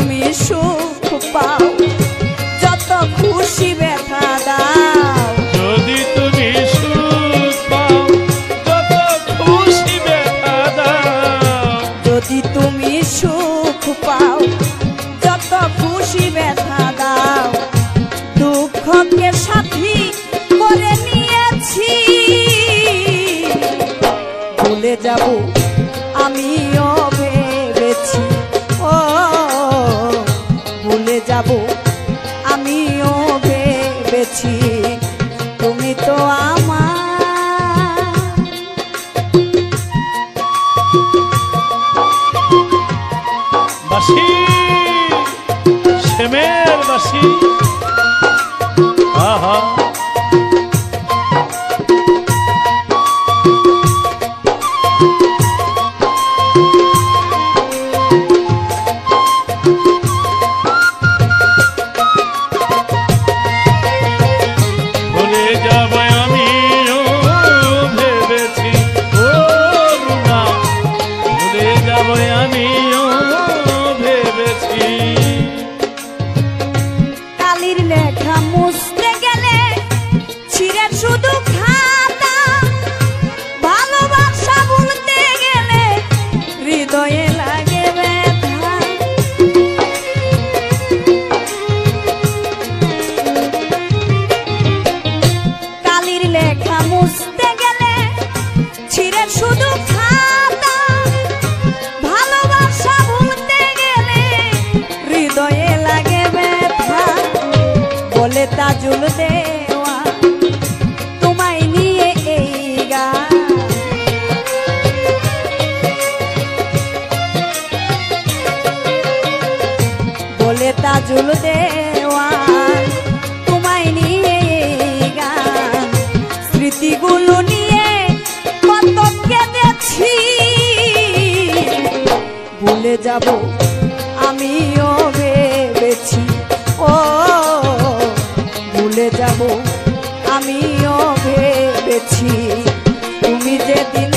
তুমি সুখ পাও যত খুশি ব্যথা দাও। যদি তুমি সুখ পাও যত খুশি ব্যথা দাও। যদি তুমি সুখ পাও যত খুশি ব্যথা দাও। দুঃখকে সাথী করে নিয়েছি। ভুলে যাব আমিও ভেবেছি তুমি তো আমার। বাসি শ্যামের বাসি। শুধু খাতা ভালোবাসা ভুলতে গেলে হৃদয়ে বলে বলে তাজুল দেওয়ান ভুলে যাব। আমিও ভেবেছি ও ভুলে যাব। আমিও ভেবেছি তুমি যেদিন